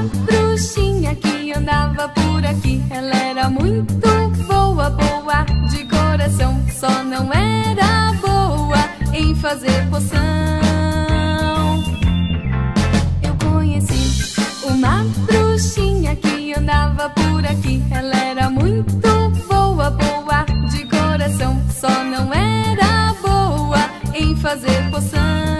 Uma bruxinha que andava por aqui, ela era muito boa, boa de coração, só não era boa em fazer poção. Eu conheci uma bruxinha que andava por aqui, ela era muito boa, boa de coração, só não era boa em fazer poção.